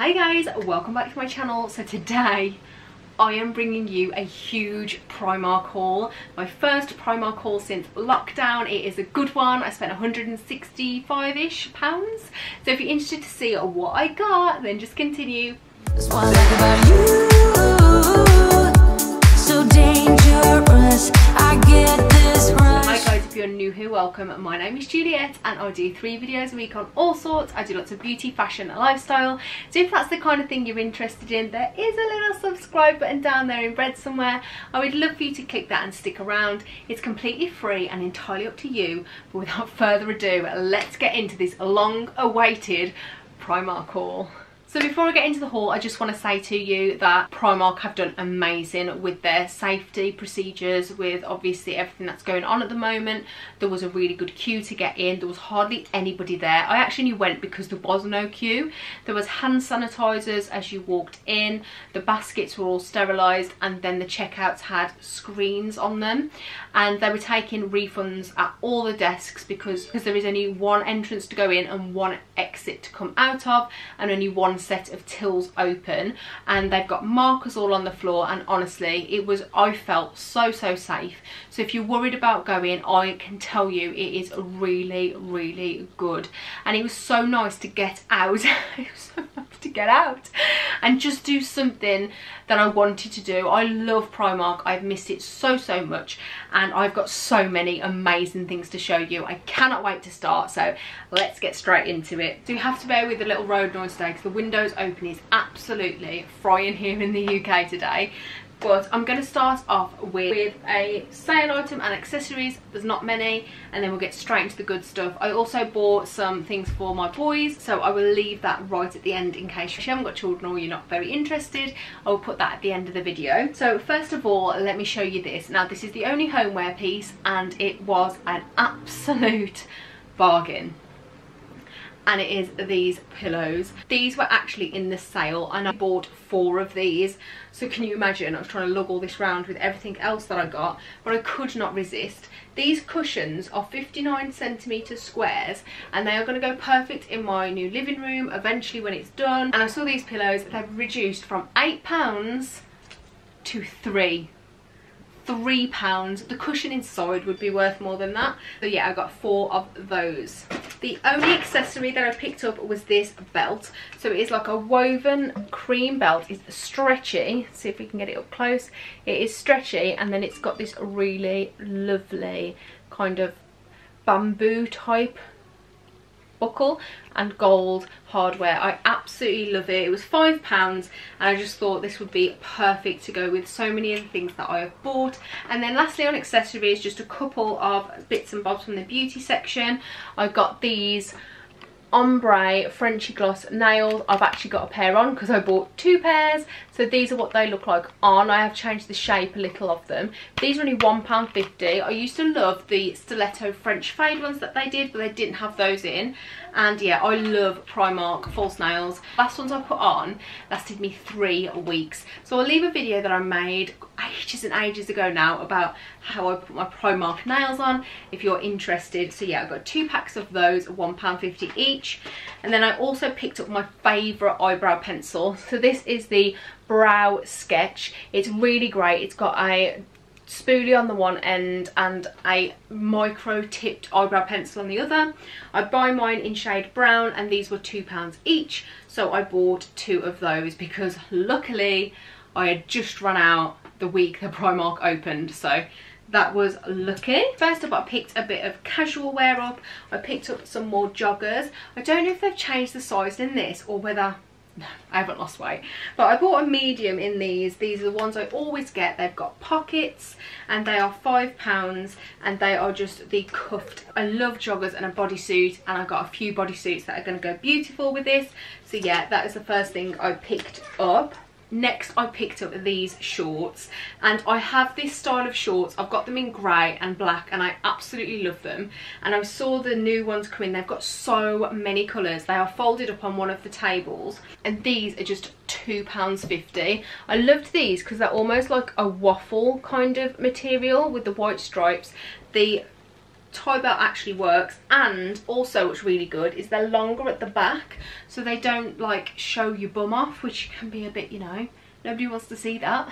Hi guys, welcome back to my channel. So today I am bringing you a huge Primark haul. My first Primark haul since lockdown. It is a good one. I spent 165-ish pounds. So if you're interested to see what I got, then just continue. So dangerous, I get you're new here, welcome. My name is Juliette and I do three videos a week on all sorts. I do lots of beauty, fashion and lifestyle. So if that's the kind of thing you're interested in, there is a little subscribe button down there in red somewhere. I would love for you to click that and stick around. It's completely free and entirely up to you. But without further ado, let's get into this long awaited Primark haul. So before I get into the haul, I just want to say to you that Primark have done amazing with their safety procedures, with obviously everything that's going on at the moment. There was a really good queue to get in. There was hardly anybody there. I actually went because there was no queue. There was hand sanitizers as you walked in. The baskets were all sterilised and then the checkouts had screens on them. And they were taking refunds at all the desks because, because there is only one entrance to go in and one exit to come out of and only one set of tills open and they've got markers all on the floor and honestly it was I felt so so safe. So if you're worried about going I can tell you it is really really good. And it was so nice to get out. So nice to get out and just do something that I wanted to do. I love Primark. I've missed it so so much and I've got so many amazing things to show you. I cannot wait to start. So let's get straight into it. So you have to bear with the little road noise today because the wind windows open is absolutely frying here in the UK today. But I'm going to start off with, with, a sale item and accessories. There's not many and then we'll get straight into the good stuff. I also bought some things for my boys so I will leave that right at the end in case you haven't got children or you're not very interested. I will put that at the end of the video. So first of all let me show you this. Now this is the only homeware piece and it was an absolute bargain and it is these pillows. These were actually in the sale and I bought four of these. So can you imagine, I was trying to lug all this round with everything else that I got, but I could not resist. These cushions are 59 centimetre squares and they are going to go perfect in my new living room eventually when it's done. And I saw these pillows, they've reduced from £8 to 3 three pounds. The cushion inside would be worth more than that. So yeah i got four of those. The only accessory that i picked up was this belt. So it is like a woven cream belt. It's stretchy. See if we can get it up close. It is stretchy and then it's got this really lovely kind of bamboo type buckle and gold hardware. I absolutely love it. It was £5 and I just thought this would be perfect to go with so many of the things that I have bought. And then lastly on accessories, just a couple of bits and bobs from the beauty section. I got these ombre Frenchy gloss nails. I've actually got a pair on because I bought two pairs. So these are what they look like on. I have changed the shape a little of them. These are only £1.50. I used to love the stiletto French fade ones that they did, but they didn't have those in and yeah i love primark false nails last ones i put on lasted me three weeks so i'll leave a video that i made ages and ages ago now about how i put my primark nails on if you're interested so yeah I've got two packs of those one pound fifty each and then i also picked up my favorite eyebrow pencil so this is the brow sketch it's really great it's got a spoolie on the one end and a micro tipped eyebrow pencil on the other. I buy mine in shade brown and these were £2 each so I bought two of those because luckily I had just run out the week the Primark opened so that was lucky. First up I picked a bit of casual wear up. I picked up some more joggers. I don't know if they've changed the size in this or whether no, I haven't lost weight. But I bought a medium in these. These are the ones I always get. They've got pockets and they are £5 and they are just the cuffed. I love joggers and a bodysuit and I've got a few bodysuits that are going to go beautiful with this. So yeah, that is the first thing I picked up. Next I picked up these shorts and I have this style of shorts. I've got them in grey and black and I absolutely love them. And I saw the new ones come in. They've got so many colours. They are folded up on one of the tables and these are just £2.50. I loved these because they're almost like a waffle kind of material with the white stripes. The tie belt actually works and also what's really good is they're longer at the back so they don't like show your bum off which can be a bit you know nobody wants to see that.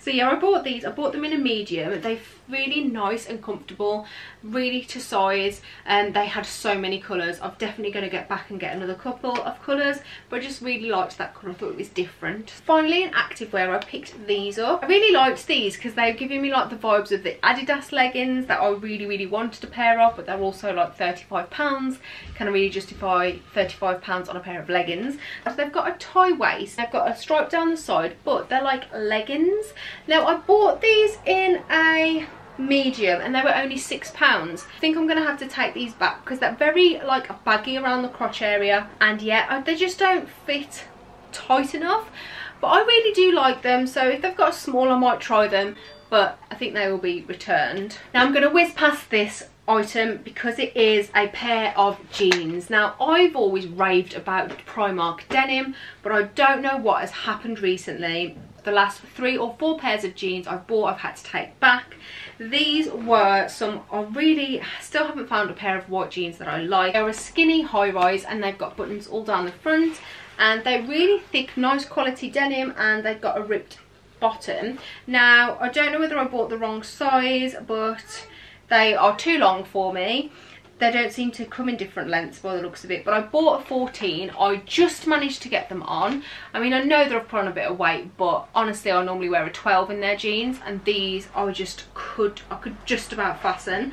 So yeah i bought these. I bought them in a medium. They're really nice and comfortable really to size and they had so many colors i'm definitely going to get back and get another couple of colors but i just really liked that color i thought it was different. Finally in activewear. I picked these up. I really liked these because they're giving me like the vibes of the adidas leggings that i really really wanted a pair of but they're also like 35 pounds. Can i really justify 35 pounds on a pair of leggings? So they've got a tie waist. They've got a stripe down the side but they're like leggings. Now I bought these in a medium and they were only six pounds. I think i'm gonna have to take these back because they're very like baggy around the crotch area. And yeah they just don't fit tight enough. But i really do like them so if they've got a small i might try them. But i think they will be returned. Now i'm gonna whiz past this item because it is a pair of jeans. Now i've always raved about primark denim but i don't know what has happened recently. The last three or four pairs of jeans i've bought i've had to take back. These were some i really still haven't found a pair of white jeans that i like. They're a skinny high rise and they've got buttons all down the front. And they're really thick nice quality denim and they've got a ripped bottom. Now i don't know whether i bought the wrong size but they are too long for me. They don't seem to come in different lengths by the looks of it. But I bought a 14. I just managed to get them on. I mean, I know I've put on a bit of weight, but honestly, I normally wear a 12 in their jeans. And these, I just could, I could just about fasten.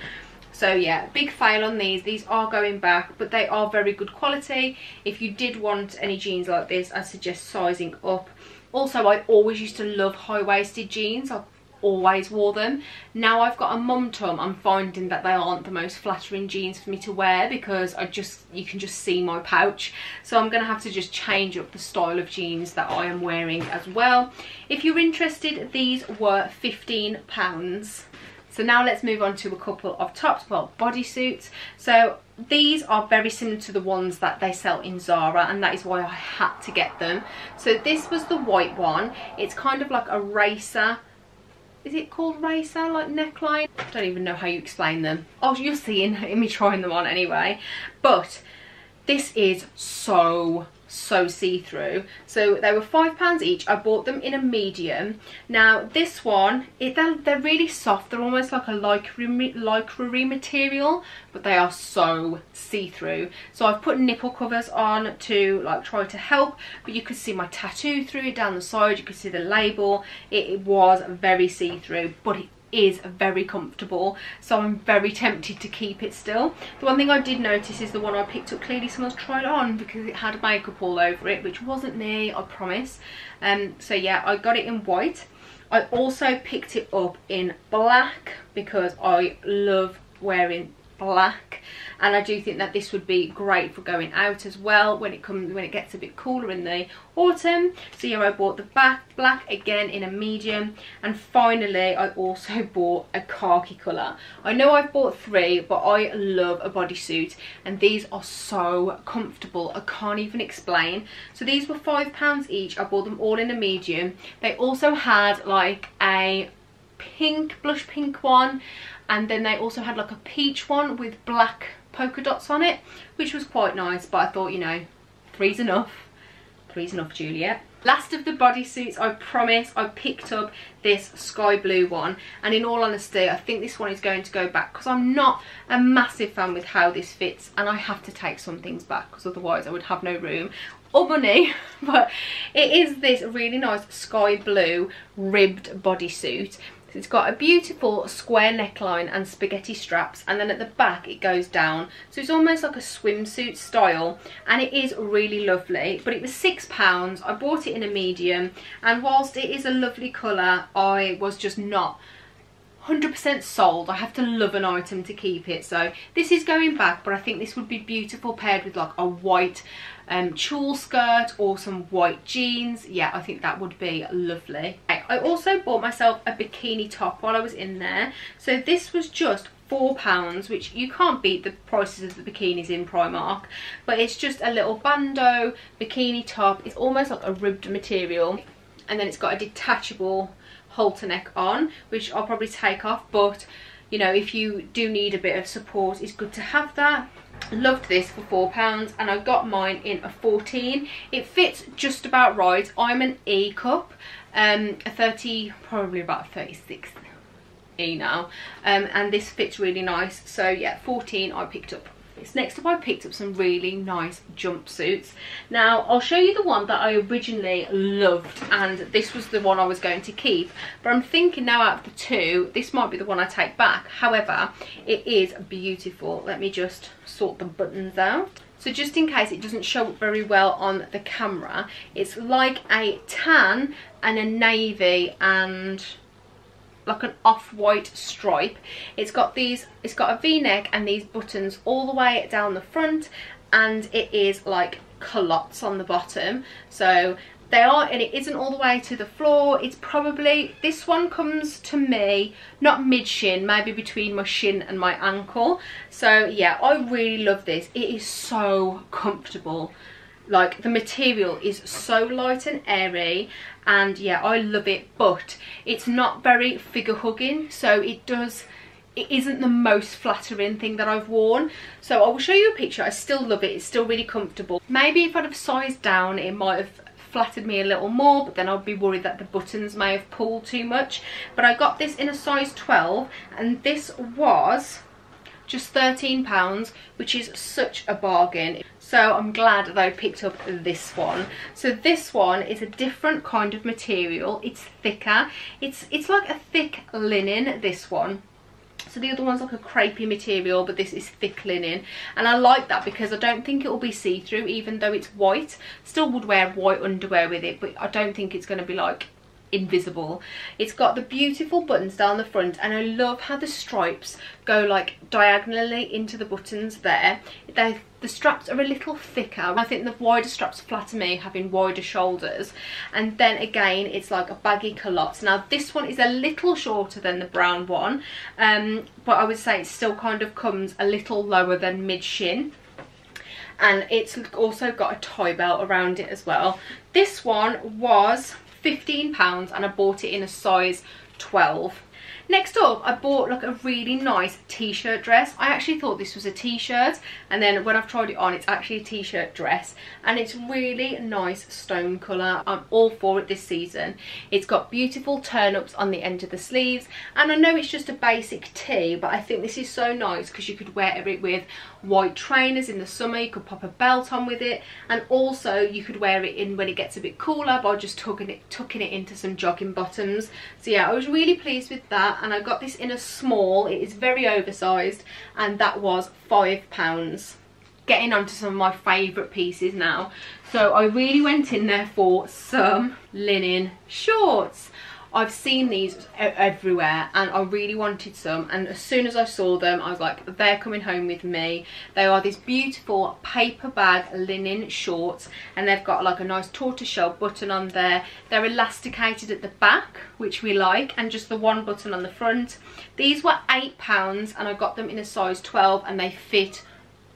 So yeah, big fail on these. These are going back, but they are very good quality. If you did want any jeans like this, I suggest sizing up. Also, I always used to love high-waisted jeans. I always wore them. Now I've got a mum tum, I'm finding that they aren't the most flattering jeans for me to wear because I just, you can just see my pouch. So I'm going to have to just change up the style of jeans that I am wearing as well. If you're interested, these were £15. So now let's move on to a couple of tops, well, bodysuits. So these are very similar to the ones that they sell in Zara and that is why I had to get them. So this was the white one. It's kind of like a racer is it called racer like neckline? I don't even know how you explain them. Oh you'll see in, in me trying them on anyway. But this is so so see-through. So they were five pounds each. I bought them in a medium. Now this one it, they're, they're really soft. They're almost like a lycra, lycra material but they are so see-through. So i've put nipple covers on to like try to help but you could see my tattoo through it down the side. You could see the label. It, it was very see-through but it is very comfortable so I'm very tempted to keep it still. The one thing I did notice is the one I picked up clearly someone's tried on because it had makeup all over it which wasn't me I promise. Um, so yeah I got it in white. I also picked it up in black because I love wearing black and I do think that this would be great for going out as well when it comes when it gets a bit cooler in the autumn. So yeah I bought the back black again in a medium. And finally I also bought a khaki colour. I know I've bought three but I love a bodysuit. And these are so comfortable. I can't even explain. So these were five pounds each. I bought them all in a medium. They also had like a pink blush pink one and then they also had like a peach one with black polka dots on it which was quite nice but I thought you know three's enough. Three's enough Juliette. Last of the bodysuits I promise I picked up this sky blue one and in all honesty I think this one is going to go back because I'm not a massive fan with how this fits and I have to take some things back because otherwise I would have no room or money but it is this really nice sky blue ribbed bodysuit it's got a beautiful square neckline and spaghetti straps and then at the back it goes down. So it's almost like a swimsuit style and it is really lovely. But it was £6. I bought it in a medium and whilst it is a lovely colour, I was just not 100% sold. I have to love an item to keep it. So this is going back, but I think this would be beautiful paired with like a white um, tulle skirt or some white jeans. Yeah, I think that would be lovely. I also bought myself a bikini top while I was in there. So this was just four pounds which you can't beat the prices of the bikinis in primark but it's just a little bandeau bikini top it's almost like a ribbed material and then it's got a detachable halter neck on which I'll probably take off but you know if you do need a bit of support it's good to have that loved this for four pounds and i got mine in a 14 it fits just about right. I'm an e cup um a 30 probably about 36 e now um and this fits really nice. So yeah 14 i picked up Next up I picked up some really nice jumpsuits. Now I'll show you the one that I originally loved and this was the one I was going to keep but I'm thinking now out of the two this might be the one I take back. However it is beautiful. Let me just sort the buttons out. So just in case it doesn't show up very well on the camera, it's like a tan and a navy and like an off-white stripe. It's got these it's got a v-neck and these buttons all the way down the front and it is like culottes on the bottom. So they are and it isn't all the way to the floor. It's probably this one comes to me not mid shin maybe between my shin and my ankle. So yeah i really love this. It is so comfortable. Like the material is so light and airy and yeah I love it but it's not very figure hugging so it does it isn't the most flattering thing that I've worn. So I will show you a picture I still love it it's still really comfortable. Maybe if I'd have sized down it might have flattered me a little more but then I'd be worried that the buttons may have pulled too much. But I got this in a size 12 and this was just 13 pounds which is such a bargain so I'm glad that I picked up this one. So this one is a different kind of material. It's thicker. It's it's like a thick linen this one. So the other one's like a crepey material but this is thick linen. And I like that because I don't think it will be see-through even though it's white. Still would wear white underwear with it but I don't think it's going to be like invisible. It's got the beautiful buttons down the front and I love how the stripes go like diagonally into the buttons there. They the straps are a little thicker. I think the wider straps flatter me having wider shoulders. And then again it's like a baggy culotte now this one is a little shorter than the brown one um, but I would say it still kind of comes a little lower than mid shin and it's also got a tie belt around it as well. This one was £15 and I bought it in a size 12 Next up, I bought like a really nice t-shirt dress. I actually thought this was a t-shirt and then when I've tried it on, it's actually a t-shirt dress and it's really nice stone colour. I'm all for it this season. It's got beautiful turn-ups on the end of the sleeves and I know it's just a basic tee, but I think this is so nice because you could wear it with white trainers in the summer. You could pop a belt on with it and also you could wear it in when it gets a bit cooler by just tucking it, tucking it into some jogging bottoms. So yeah, I was really pleased with that and I got this in a small. It is very oversized and that was £5. Getting onto some of my favourite pieces now. So I really went in there for some linen shorts. I've seen these everywhere and I really wanted some and as soon as I saw them I was like they're coming home with me. They are these beautiful paper bag linen shorts and they've got like a nice tortoiseshell button on there. They're elasticated at the back which we like and just the one button on the front. These were eight pounds and I got them in a size 12 and they fit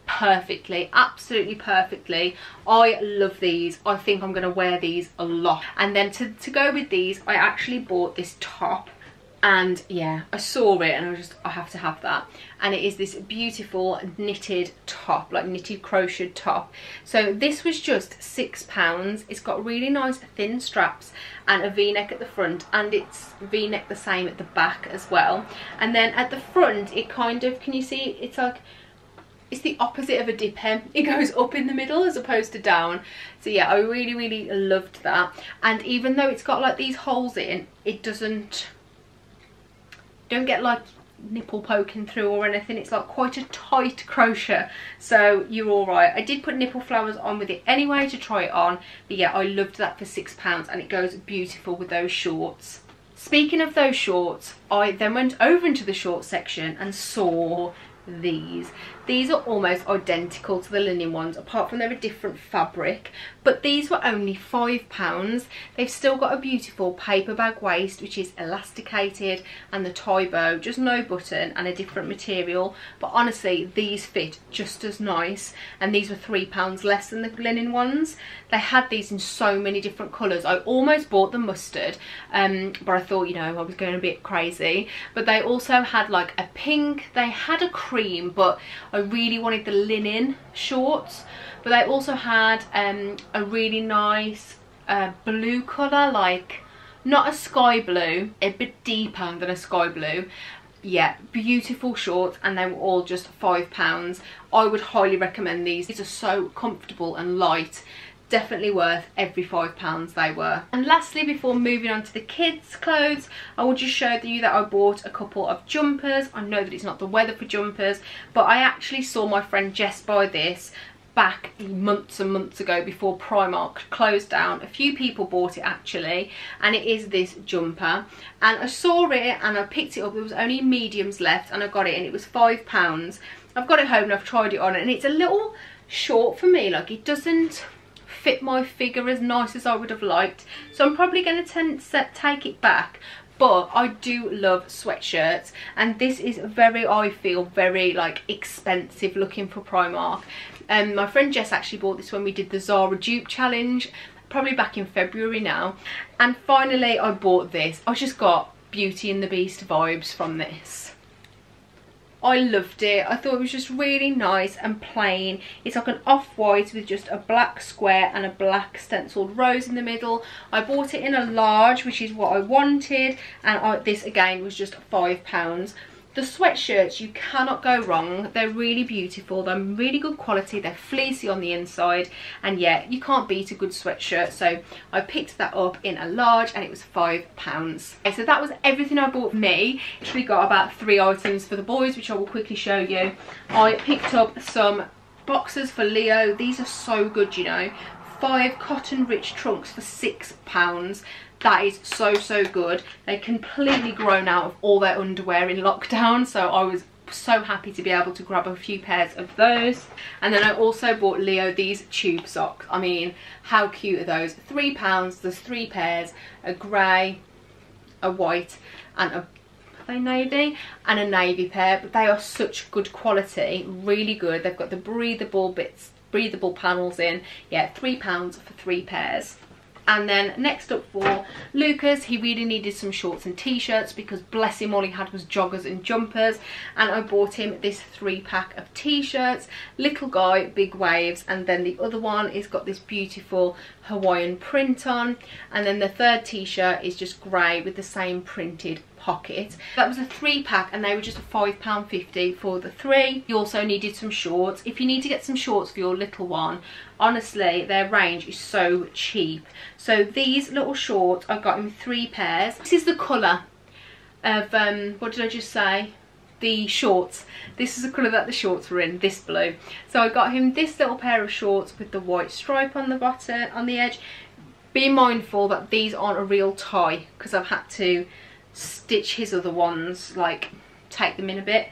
perfectly absolutely perfectly. I love these. I think i'm going to wear these a lot. And then to, to go with these i actually bought this top and yeah i saw it and i just i have to have that. And it is this beautiful knitted top like knitted crocheted top. So this was just six pounds. It's got really nice thin straps and a v-neck at the front and it's v-neck the same at the back as well. And then at the front it kind of can you see it's like it's the opposite of a dip hem. It goes up in the middle as opposed to down. So yeah i really really loved that. And even though it's got like these holes in it doesn't don't get like nipple poking through or anything. It's like quite a tight crochet. So you're all right. I did put nipple flowers on with it anyway to try it on. But yeah i loved that for six pounds and it goes beautiful with those shorts. Speaking of those shorts, I then went over into the short section and saw these these are almost identical to the linen ones apart from they're a different fabric but these were only five pounds. They've still got a beautiful paper bag waist which is elasticated and the tie bow just no button and a different material. But honestly these fit just as nice and these were three pounds less than the linen ones. They had these in so many different colors i almost bought the mustard um, but i thought you know i was going a bit crazy. But they also had like a pink they had a cream but I really wanted the linen shorts but they also had um, a really nice uh, blue colour like not a sky blue a bit deeper than a sky blue. Yeah beautiful shorts and they were all just five pounds. I would highly recommend these. These are so comfortable and light definitely worth every five pounds they were and lastly before moving on to the kids clothes i will just show you that i bought a couple of jumpers i know that it's not the weather for jumpers but i actually saw my friend jess buy this back months and months ago before Primark closed down. A few people bought it actually and it is this jumper and I saw it and I picked it up. There was only mediums left and I got it and it was five pounds. I've got it home and I've tried it on and it's a little short for me like it doesn't fit my figure as nice as I would have liked. So I'm probably going to take it back. But I do love sweatshirts and this is very, I feel, very like expensive looking for Primark. Um, my friend Jess actually bought this when we did the Zara dupe challenge probably back in February now and finally I bought this I just got Beauty and the Beast vibes from this I loved it. I thought it was just really nice and plain. It's like an off-white with just a black square and a black stenciled rose in the middle. I bought it in a large, which is what I wanted. And I, this, again, was just £5. The sweatshirts, you cannot go wrong. They're really beautiful. They're really good quality. They're fleecy on the inside. And yeah, you can't beat a good sweatshirt. So I picked that up in a large and it was £5. Okay, so that was everything I bought for me. Actually got about three items for the boys, which I will quickly show you. I picked up some boxes for Leo. These are so good, you know five cotton rich trunks for six pounds that is so so good. They completely grown out of all their underwear in lockdown so i was so happy to be able to grab a few pairs of those. And then i also bought leo these tube socks. I mean how cute are those? Three pounds there's three pairs a grey a white and a they navy? And a navy pair but they are such good quality really good. They've got the breathable bits breathable panels in. Yeah three pounds for three pairs and then next up for Lucas, he really needed some shorts and t-shirts because bless him, all he had was joggers and jumpers. And I bought him this three pack of t-shirts, little guy, big waves. And then the other one is got this beautiful Hawaiian print on. And then the third t-shirt is just grey with the same printed pocket. That was a three pack and they were just a £5.50 for the three. You also needed some shorts. If you need to get some shorts for your little one, honestly their range is so cheap. So these little shorts, I got in three pairs. This is the colour of, um, what did I just say? the shorts this is the colour that the shorts were in this blue so I got him this little pair of shorts with the white stripe on the bottom on the edge be mindful that these aren't a real tie because I've had to stitch his other ones, like take them in a bit.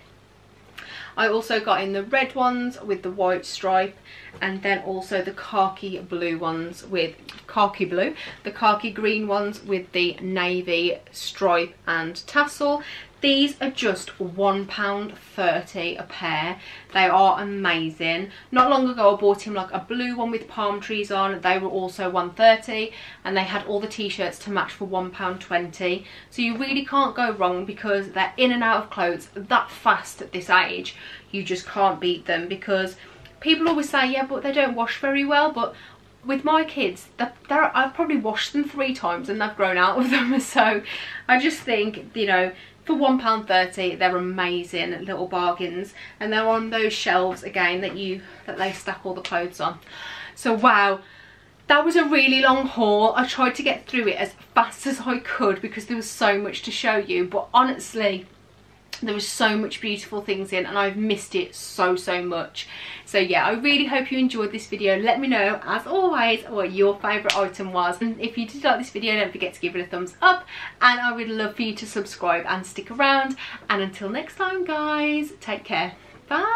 I also got in the red ones with the white stripe and then also the khaki blue ones with khaki blue the khaki green ones with the navy stripe and tassel these are just £1.30 a pair. They are amazing. Not long ago I bought him like a blue one with palm trees on. They were also 130 and they had all the t-shirts to match for £1.20. So you really can't go wrong because they're in and out of clothes that fast at this age. You just can't beat them because people always say, yeah, but they don't wash very well. But with my kids, they're, they're, I've probably washed them three times and they've grown out of them. So I just think, you know, for £1.30 they're amazing little bargains. And they're on those shelves again that you that they stack all the clothes on. So wow. That was a really long haul. I tried to get through it as fast as i could because there was so much to show you. But honestly there was so much beautiful things in and I've missed it so so much. So yeah I really hope you enjoyed this video. Let me know as always what your favourite item was. And if you did like this video don't forget to give it a thumbs up. And I would love for you to subscribe and stick around. And until next time guys take care. Bye.